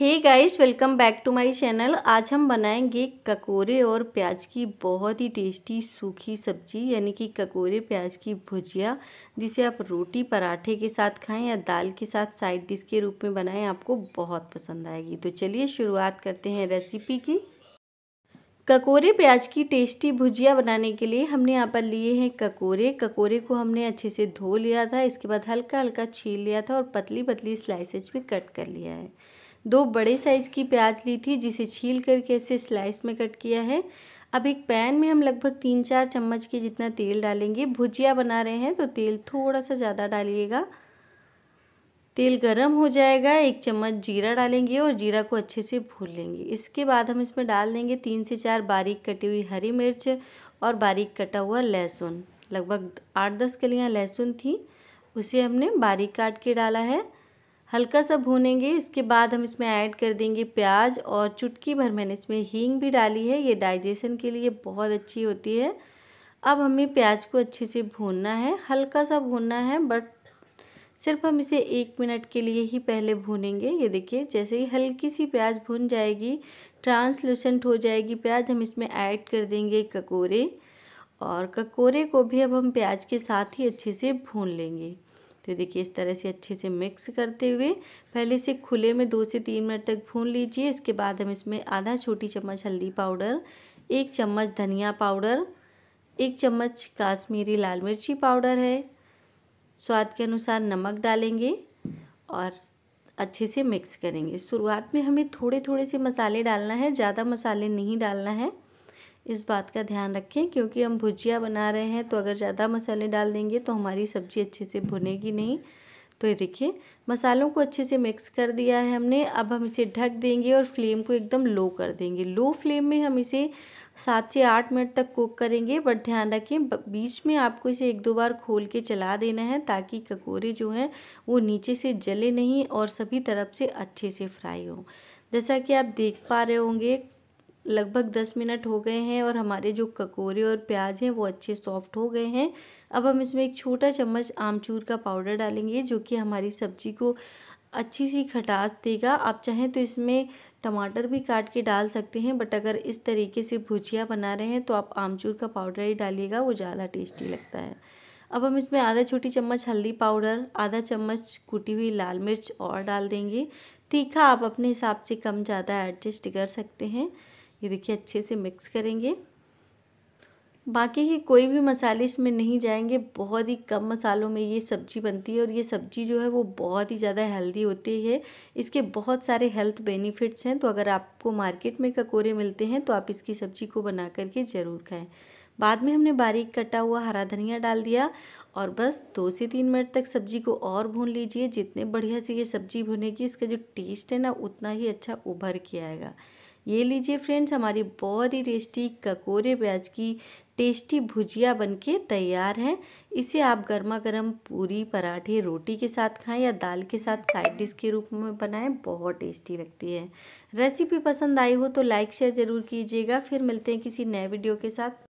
Hey guys welcome back to my channel आज हम बनाएँगे ककोरे और प्याज की बहुत ही टेस्टी सूखी सब्ज़ी, यानी कि ककोरे प्याज की भुजिया, जिसे आप रोटी पराठे के साथ खाएँ या दाल के साथ साइड डिश के रूप में बनाएँ, आपको बहुत पसंद आएगी। तो चलिए शुरुआत करते हैं रेसिपी की। ककोरे प्याज की टेस्टी भुजिया बनाने के लिए हमने यहाँ पर लिए हैं ककोरे। ककोरे को हमने अच्छे से धो लिया था, इसके बाद हल्का हल्का छील लिया था और पतली पतली स्लाइसेज में कट कर लिया है। दो बड़े साइज़ की प्याज ली थी, जिसे छील करके ऐसे स्लाइस में कट किया है। अब एक पैन में हम लगभग तीन चार चम्मच के जितना तेल डालेंगे। भुजिया बना रहे हैं तो तेल थोड़ा सा ज़्यादा डालिएगा। तेल गरम हो जाएगा, एक चम्मच जीरा डालेंगे और जीरा को अच्छे से भून लेंगे। इसके बाद हम इसमें डाल देंगे तीन से चार बारीक कटी हुई हरी मिर्च और बारीक कटा हुआ लहसुन। लगभग आठ दस कलियाँ लहसुन थी, उसे हमने बारीक काट के डाला है। हल्का सा भूनेंगे, इसके बाद हम इसमें ऐड कर देंगे प्याज और चुटकी भर मैंने इसमें हींग भी डाली है, ये डाइजेशन के लिए बहुत अच्छी होती है। अब हमें प्याज को अच्छे से भूनना है, हल्का सा भूनना है, बट सिर्फ़ हम इसे एक मिनट के लिए ही पहले भूनेंगे। ये देखिए, जैसे ही हल्की सी प्याज भून जाएगी ट्रांसलूसेंट हो जाएगी प्याज, हम इसमें ऐड कर देंगे ककोरे। और ककोरे को भी अब हम प्याज के साथ ही अच्छे से भून लेंगे। तो देखिए, इस तरह से अच्छे से मिक्स करते हुए पहले से खुले में दो से तीन मिनट तक भून लीजिए। इसके बाद हम इसमें आधा छोटी चम्मच हल्दी पाउडर, एक चम्मच धनिया पाउडर, एक चम्मच काश्मीरी लाल मिर्ची पाउडर है। स्वाद के अनुसार नमक डालेंगे और अच्छे से मिक्स करेंगे। शुरुआत में हमें थोड़े थोड़े से मसाले डालना है, ज़्यादा मसाले नहीं डालना है। इस बात का ध्यान रखें, क्योंकि हम भुजिया बना रहे हैं तो अगर ज़्यादा मसाले डाल देंगे तो हमारी सब्ज़ी अच्छे से भुनेगी नहीं। तो ये देखिए, मसालों को अच्छे से मिक्स कर दिया है हमने। अब हम इसे ढक देंगे और फ्लेम को एकदम लो कर देंगे। लो फ्लेम में हम इसे सात से आठ मिनट तक कुक करेंगे बट ध्यान रखें बीच में आपको इसे एक दो बार खोल के चला देना है ताकि ककोरे जो हैं, वो नीचे से जले नहीं और सभी तरफ़ से अच्छे से फ्राई हो। जैसा कि आप देख पा रहे होंगे लगभग दस मिनट हो गए हैं और हमारे जो ककोरे और प्याज हैं वो अच्छे सॉफ्ट हो गए हैं। अब हम इसमें एक छोटा चम्मच आमचूर का पाउडर डालेंगे जो कि हमारी सब्ज़ी को अच्छी सी खटास देगा। आप चाहें तो इसमें टमाटर भी काट के डाल सकते हैं, बट अगर इस तरीके से भुजिया बना रहे हैं तो आप आमचूर का पाउडर ही डालिएगा, वो ज़्यादा टेस्टी लगता है। अब हम इसमें आधा छोटी चम्मच हल्दी पाउडर, आधा चम्मच कुटी हुई लाल मिर्च और डाल देंगे। तीखा आप अपने हिसाब से कम ज़्यादा एडजस्ट कर सकते हैं। ये देखिए अच्छे से मिक्स करेंगे। बाकी के कोई भी मसाले इसमें नहीं जाएँगे, बहुत ही कम मसालों में ये सब्ज़ी बनती है और ये सब्ज़ी जो है वो बहुत ही ज़्यादा हेल्दी होती है। इसके बहुत सारे हेल्थ बेनिफिट्स हैं तो अगर आपको मार्केट में ककोरे मिलते हैं तो आप इसकी सब्ज़ी को बना करके ज़रूर खाएँ। बाद में हमने बारीक कटा हुआ हरा धनिया डाल दिया और बस दो से तीन मिनट तक सब्ज़ी को और भून लीजिए। जितने बढ़िया से ये सब्ज़ी भुनेगी, इसका जो टेस्ट है ना, उतना ही अच्छा उभर के आएगा। ये लीजिए फ्रेंड्स, हमारी बहुत ही टेस्टी ककोरे प्याज की टेस्टी भुजिया बनके तैयार है। इसे आप गर्मा गर्म पूरी पराठे रोटी के साथ खाएँ या दाल के साथ साइड डिश के रूप में बनाएँ, बहुत टेस्टी लगती है। रेसिपी पसंद आई हो तो लाइक, शेयर ज़रूर कीजिएगा। फिर मिलते हैं किसी नए वीडियो के साथ।